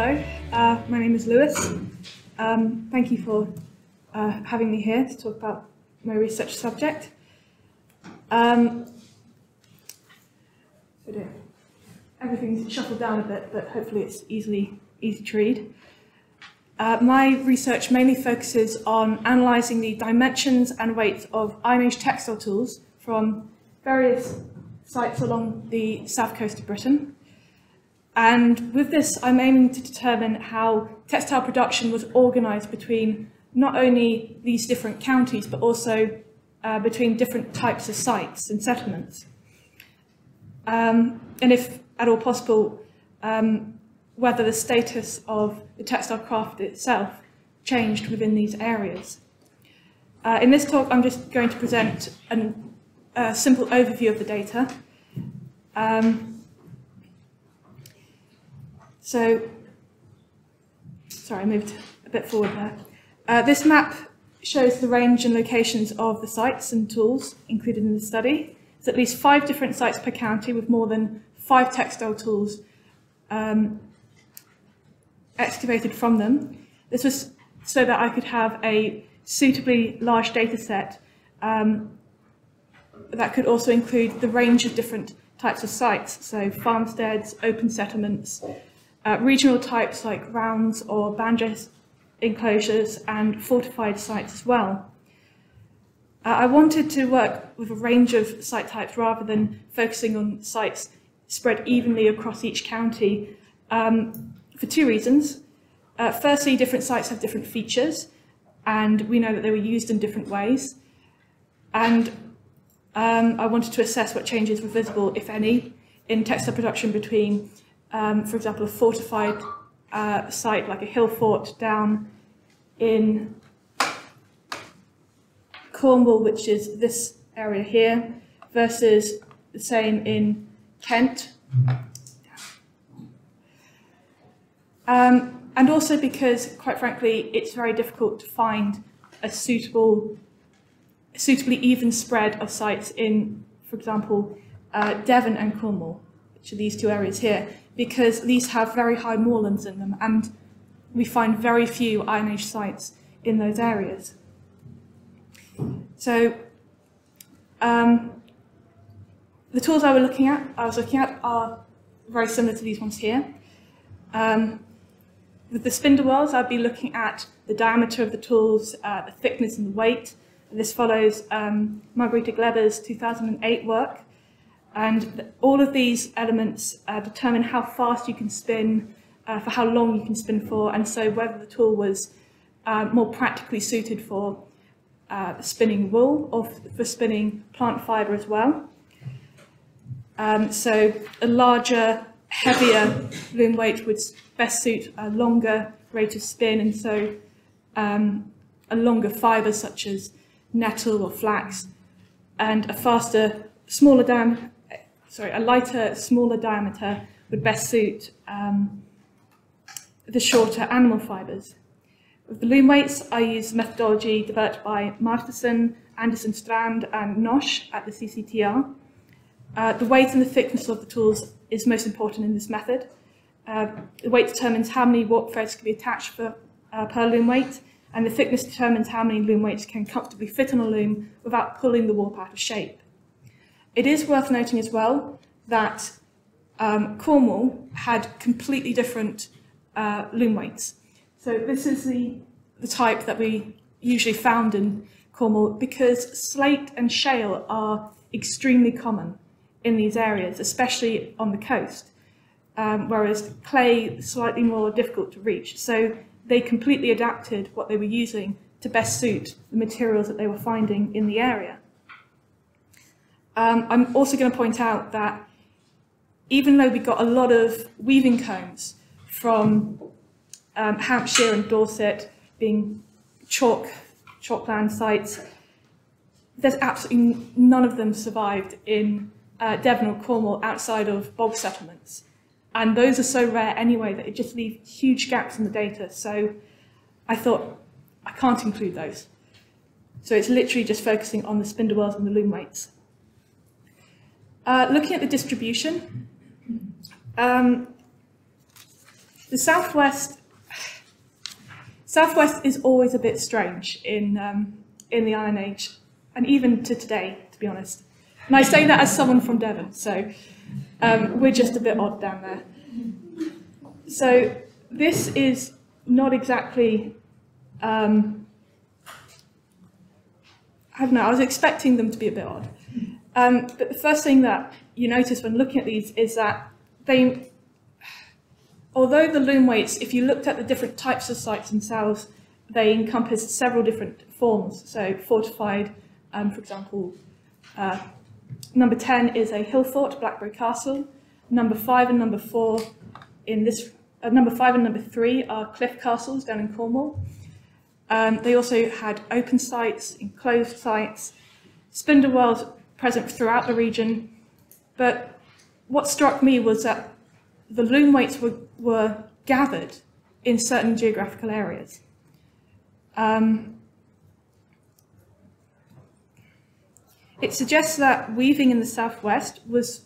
Hello, uh, my name is Lewis. Um, thank you for uh, having me here to talk about my research subject. Um, everything's shuffled down a bit, but hopefully it's easily easy to read. Uh, my research mainly focuses on analysing the dimensions and weights of Iron Age textile tools from various sites along the south coast of Britain. And with this, I'm aiming to determine how textile production was organised between not only these different counties, but also uh, between different types of sites and settlements. Um, and if at all possible, um, whether the status of the textile craft itself changed within these areas. Uh, in this talk, I'm just going to present an, a simple overview of the data. Um, so, sorry, I moved a bit forward there. Uh, this map shows the range and locations of the sites and tools included in the study. It's at least five different sites per county with more than five textile tools um, excavated from them. This was so that I could have a suitably large data set um, that could also include the range of different types of sites, so farmsteads, open settlements, uh, regional types like rounds or banjo enclosures, and fortified sites as well. Uh, I wanted to work with a range of site types rather than focusing on sites spread evenly across each county um, for two reasons. Uh, firstly, different sites have different features, and we know that they were used in different ways. And um, I wanted to assess what changes were visible, if any, in textile production between, um, for example, a fortified uh, site like a hill fort down in Cornwall, which is this area here, versus the same in Kent. Um, and also because, quite frankly, it's very difficult to find a suitable, suitably even spread of sites in, for example, uh, Devon and Cornwall, which are these two areas here, because these have very high moorlands in them, and we find very few Iron Age sites in those areas. So, um, the tools I, looking at, I was looking at are very similar to these ones here. Um, with the spindle whorls, I'd be looking at the diameter of the tools, uh, the thickness and the weight. This follows um, Margarita Gleba's 2008 work. And all of these elements uh, determine how fast you can spin, uh, for how long you can spin for, and so whether the tool was uh, more practically suited for uh, spinning wool or for spinning plant fibre as well. Um, so a larger, heavier loom weight would best suit a longer rate of spin, and so um, a longer fibre such as nettle or flax, and a faster, smaller diameter, sorry, a lighter, smaller diameter would best suit um, the shorter animal fibres. With the loom weights, I use methodology developed by Mårtensson, Andersson Strand, and Nosch at the CCTR. Uh, the weight and the thickness of the tools is most important in this method. Uh, the weight determines how many warp threads can be attached for, uh, per loom weight, and the thickness determines how many loom weights can comfortably fit on a loom without pulling the warp out of shape. It is worth noting as well that um, Cornwall had completely different uh, loom weights. So this is the, the type that we usually found in Cornwall because slate and shale are extremely common in these areas, especially on the coast um, whereas clay is slightly more difficult to reach. So they completely adapted what they were using to best suit the materials that they were finding in the area. Um, I'm also going to point out that even though we got a lot of weaving combs from um, Hampshire and Dorset being chalk, chalkland sites, there's absolutely none of them survived in uh, Devon or Cornwall outside of bog settlements. And those are so rare anyway that it just leaves huge gaps in the data. So I thought, I can't include those. So it's literally just focusing on the spindle whorls and the loom weights. Uh, looking at the distribution, um, the southwest, southwest is always a bit strange in um, in the Iron Age, and even to today, to be honest. And I say that as someone from Devon, so um, we're just a bit odd down there. So this is not exactly. Um, I don't know. I was expecting them to be a bit odd, um, but the first thing that you notice when looking at these is that they, although the loom weights, if you looked at the different types of sites themselves, they encompass several different forms. So fortified, um, for example, uh, number 10 is a hill fort, Blackbury Castle. Number 5 and number 4 in this, uh, number 5 and number 3 are cliff castles down in Cornwall. Um, they also had open sites, enclosed sites, spindle whorls present throughout the region. But what struck me was that the loom weights were, were gathered in certain geographical areas. Um, it suggests that weaving in the southwest was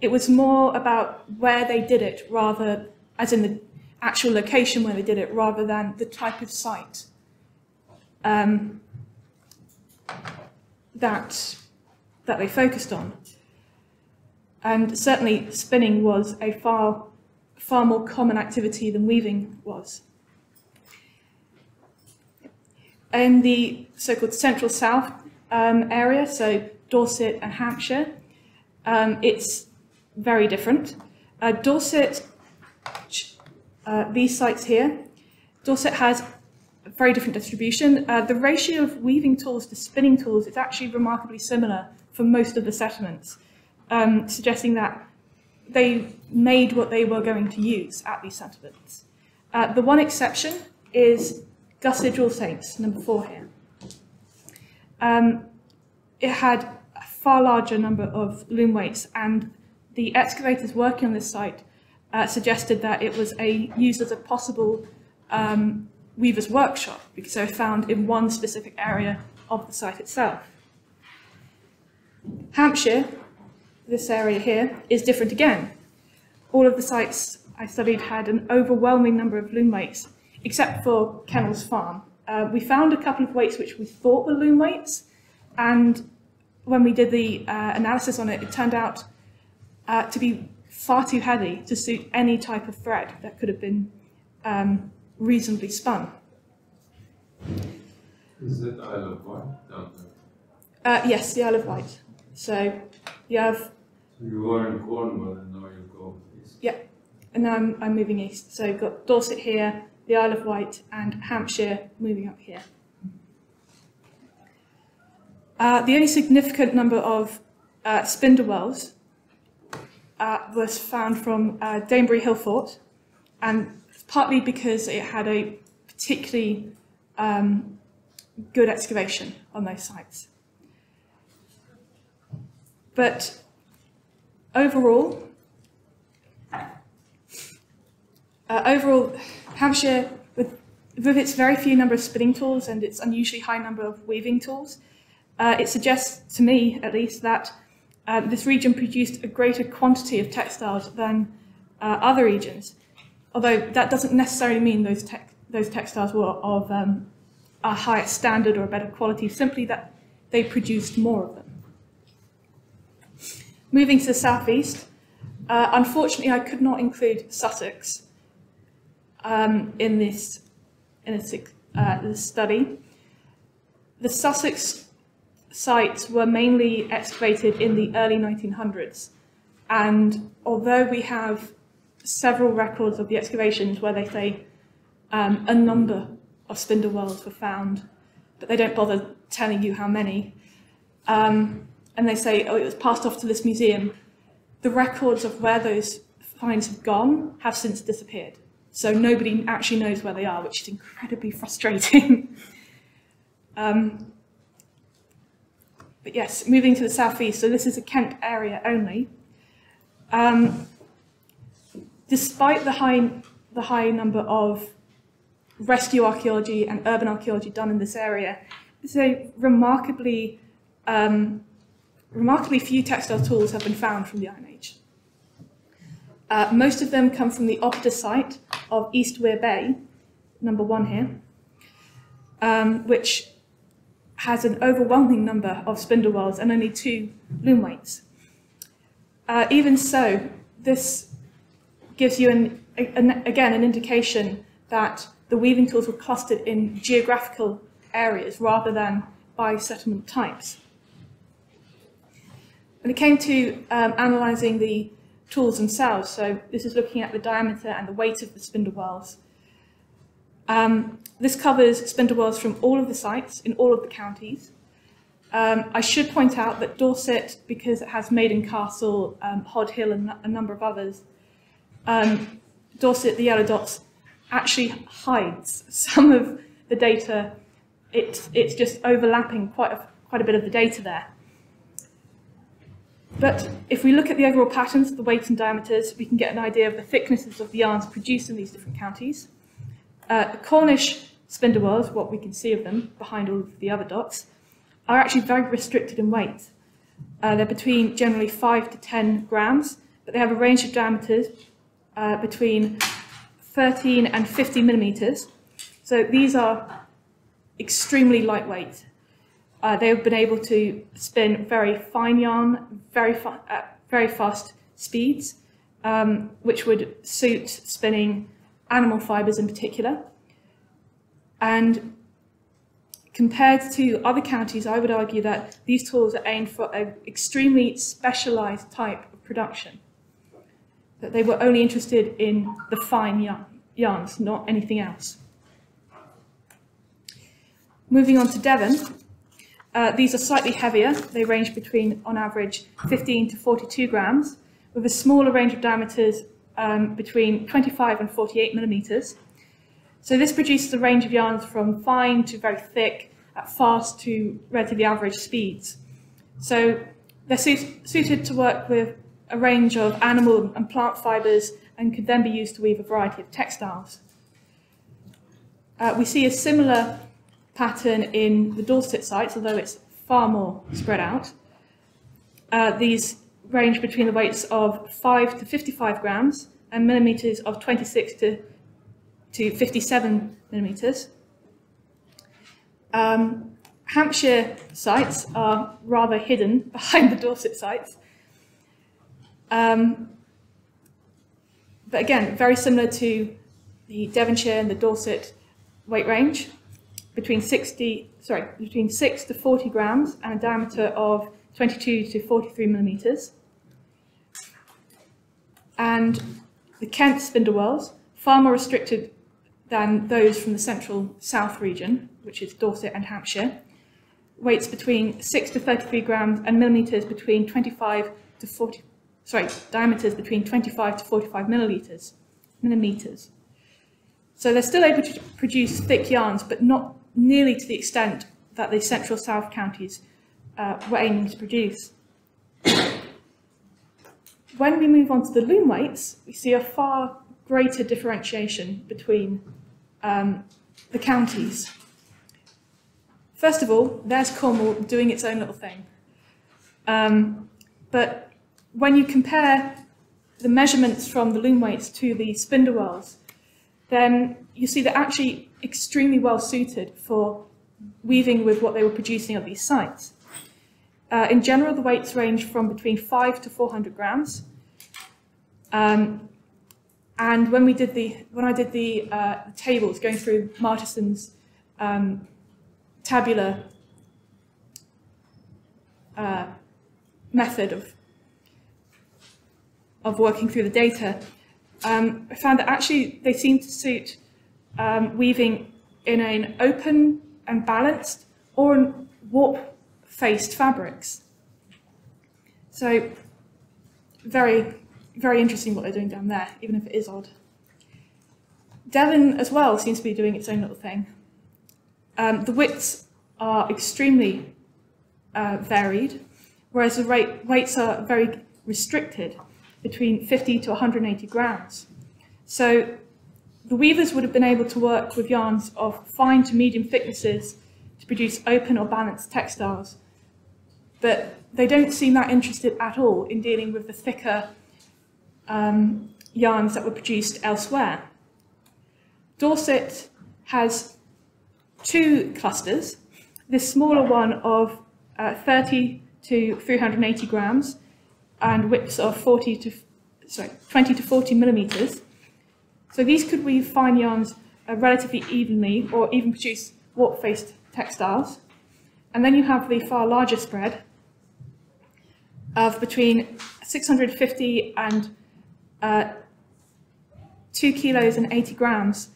it was more about where they did it rather as in the actual location where they did it rather than the type of site um, that that they focused on. And certainly spinning was a far far more common activity than weaving was. In the so-called central south um, area, so Dorset and Hampshire, um, it's very different. Uh, Dorset, uh, these sites here, Dorset has a very different distribution. Uh, the ratio of weaving tools to spinning tools is actually remarkably similar for most of the settlements, um, suggesting that they made what they were going to use at these settlements. Uh, the one exception is Gussage All Saints, number four here. Um, it had a far larger number of loom weights, and the excavators working on this site uh, suggested that it was a used as a possible um, weaver's workshop because they were found in one specific area of the site itself. Hampshire, this area here, is different again. All of the sites I studied had an overwhelming number of loom weights, except for Kennel's Farm. Uh, we found a couple of weights which we thought were loom weights, and when we did the uh, analysis on it, it turned out uh, to be far too heavy to suit any type of thread that could have been um, reasonably spun. Is it Isle of Wight down there? Uh, yes, the Isle of Wight. So you have. So you were in Cornwall and now you go east. Yeah, and now I'm, I'm moving east. So you've got Dorset here, the Isle of Wight, and Hampshire moving up here. Uh, the only significant number of uh, spindle whorls uh, was found from uh, Danebury Hill Fort, and partly because it had a particularly um, good excavation on those sites. But overall, uh, overall, Hampshire, with, with its very few number of spinning tools and its unusually high number of weaving tools, uh, it suggests to me, at least, that uh, this region produced a greater quantity of textiles than uh, other regions. Although that doesn't necessarily mean those, te those textiles were of um, a higher standard or a better quality, simply that they produced more of them. Moving to the southeast, uh, unfortunately, I could not include Sussex um, in this in this, uh, this study. The Sussex sites were mainly excavated in the early 1900s. And although we have several records of the excavations where they say um, a number of spindle whorls were found, but they don't bother telling you how many, um, and they say, oh, it was passed off to this museum, the records of where those finds have gone have since disappeared. So nobody actually knows where they are, which is incredibly frustrating. um, but yes, moving to the southeast, so this is a Kent area only. Um, despite the high, the high number of rescue archaeology and urban archaeology done in this area, it's a remarkably, um, remarkably few textile tools have been found from the Iron Age. Uh, most of them come from the Opta site, of East Wear Bay, number one here, um, which has an overwhelming number of spindle whorls and only two loom weights. Uh, even so, this gives you, an, an, again, an indication that the weaving tools were clustered in geographical areas rather than by settlement types. When it came to um, analysing the tools themselves, so this is looking at the diameter and the weight of the spindle whorls. Um, this covers spindle whorls from all of the sites in all of the counties. Um, I should point out that Dorset, because it has Maiden Castle, um, Hod Hill and a number of others, um, Dorset, the yellow dots, actually hides some of the data. It, it's just overlapping quite a, quite a bit of the data there. But if we look at the overall patterns, the weights and diameters, we can get an idea of the thicknesses of the yarns produced in these different counties. Uh, the Cornish spindle whorls, what we can see of them behind all of the other dots, are actually very restricted in weight. Uh, they're between generally 5 to 10 grams, but they have a range of diameters uh, between 13 and 50 millimeters. So these are extremely lightweight. Uh, they've been able to spin very fine yarn, very fa at very fast speeds, um, which would suit spinning animal fibres in particular. And compared to other counties, I would argue that these tools are aimed for an extremely specialised type of production. That they were only interested in the fine yarn, yarns, not anything else. Moving on to Devon, uh, these are slightly heavier. They range between, on average, 15 to 42 grams, with a smaller range of diameters um, between 25 and 48 millimeters. So this produces a range of yarns from fine to very thick, at fast to relatively average speeds. So they're su suited to work with a range of animal and plant fibres and could then be used to weave a variety of textiles. Uh, we see a similar pattern in the Dorset sites, although it's far more spread out. Uh, these range between the weights of 5 to 55 grams and millimetres of 26 to, to 57 millimetres. Um, Hampshire sites are rather hidden behind the Dorset sites. Um, but again, very similar to the Devonshire and the Dorset weight range between 60, sorry, between 6 to 40 grams and a diameter of 22 to 43 millimeters. And the Kent spindle whorls, far more restricted than those from the central south region, which is Dorset and Hampshire, weights between 6 to 33 grams and millimeters between 25 to 40, sorry, diameters between 25 to 45 milliliters, millimeters. So they're still able to produce thick yarns, but not nearly to the extent that the central south counties uh, were aiming to produce. when we move on to the loom weights, we see a far greater differentiation between um, the counties. First of all, there's Cornwall doing its own little thing. Um, but when you compare the measurements from the loom weights to the spindle whorls, then you see they're actually extremely well suited for weaving with what they were producing at these sites. Uh, in general, the weights range from between 5 to 400 grams. Um, and when we did the, when I did the, uh, tables going through Mårtensson's um, tabular uh, method of, of working through the data, um, I found that actually they seem to suit um, weaving in an open and balanced or warp-faced fabrics. So very, very interesting what they're doing down there, even if it is odd. Devon as well seems to be doing its own little thing. Um, the widths are extremely uh, varied, whereas the rate, weights are very restricted between 50 to 180 grams. So the weavers would have been able to work with yarns of fine to medium thicknesses to produce open or balanced textiles, but they don't seem that interested at all in dealing with the thicker um, yarns that were produced elsewhere. Dorset has two clusters. This smaller one of uh, 30 to 380 grams and widths of 40 to sorry 20 to 40 millimeters. So these could weave fine yarns uh, relatively evenly or even produce warp-faced textiles. And then you have the far larger spread of between 650 and uh, 2 kilos and 80 grams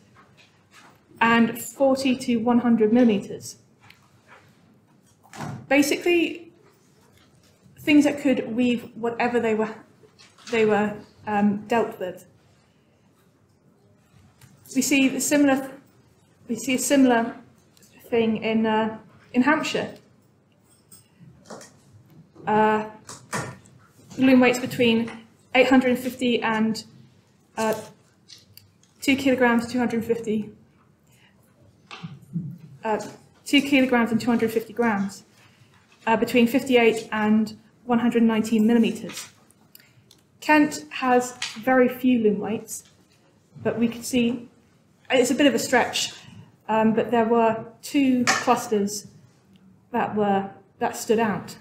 and 40 to 100 millimeters. Basically, things that could weave whatever they were, they were um, dealt with. We see the similar, we see a similar thing in uh, in Hampshire. Uh, loom weights between 850 and uh, 2 kilograms, 250, uh, 2 kilograms and 250 grams, uh, between 58 and 119 millimeters. Kent has very few loom weights, but we could see, it's a bit of a stretch, um, but there were two clusters that were that stood out.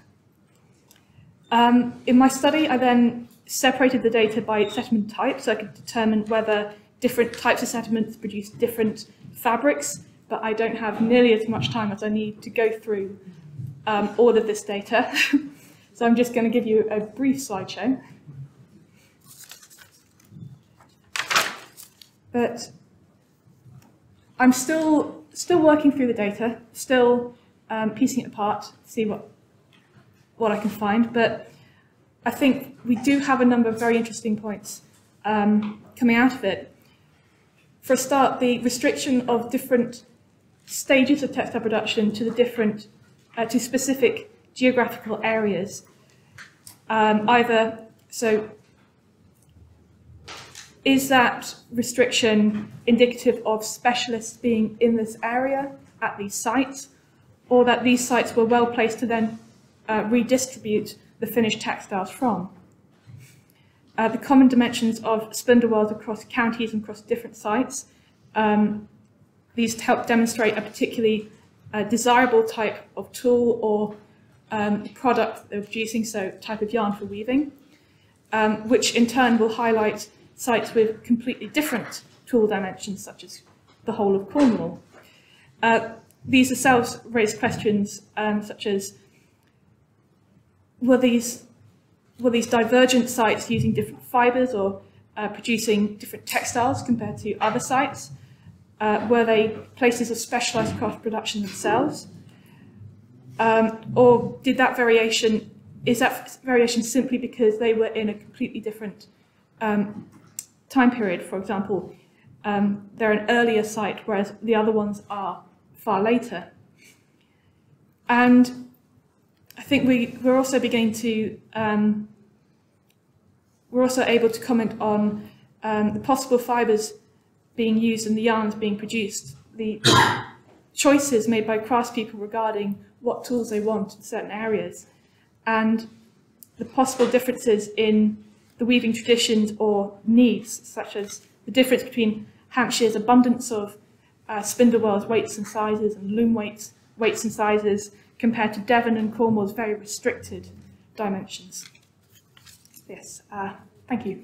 Um, in my study, I then separated the data by sediment type, so I could determine whether different types of sediments produce different fabrics, but I don't have nearly as much time as I need to go through um, all of this data. so I'm just going to give you a brief slideshow. But I'm still still working through the data, still um, piecing it apart see what what I can find. But I think we do have a number of very interesting points um, coming out of it. For a start, the restriction of different stages of textile production to the different, uh, to specific geographical areas. Um, either, so is that restriction indicative of specialists being in this area at these sites, or that these sites were well placed to then uh, redistribute the finished textiles from? Uh, the common dimensions of spindle whorls across counties and across different sites. Um, these help demonstrate a particularly uh, desirable type of tool or um, product they're producing, so type of yarn for weaving, um, which in turn will highlight sites with completely different tool dimensions, such as the whole of Cornwall. Uh, these themselves raise questions um, such as, were these, were these divergent sites using different fibres or uh, producing different textiles compared to other sites? Uh, were they places of specialised craft production themselves? Um, or did that variation, is that variation simply because they were in a completely different um, time period, for example, um, they're an earlier site, whereas the other ones are far later. And I think we, we're also beginning to, um, we're also able to comment on um, the possible fibres being used and the yarns being produced, the choices made by craftspeople regarding what tools they want in certain areas, and the possible differences in the weaving traditions or needs, such as the difference between Hampshire's abundance of uh, spindle whorls, weights and sizes, and loom weights, weights and sizes, compared to Devon and Cornwall's very restricted dimensions. Yes, uh, thank you.